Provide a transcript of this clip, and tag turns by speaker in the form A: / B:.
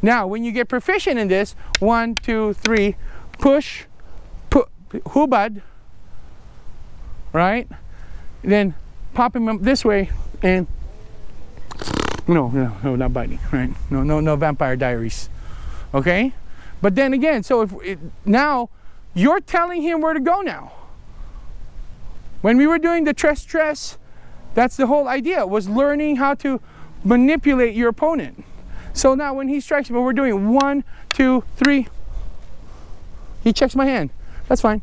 A: Now, when you get proficient in this, one, two, three, push, put, hubad, right? Then pop him up this way and no, no, no, not biting, right? No, no, no vampire diaries, okay? But then again, so if it, now you're telling him where to go now. When we were doing the tres tres, that's the whole idea, was learning how to manipulate your opponent. So now when he strikes me, we're doing one, two, three. He checks my hand. That's fine.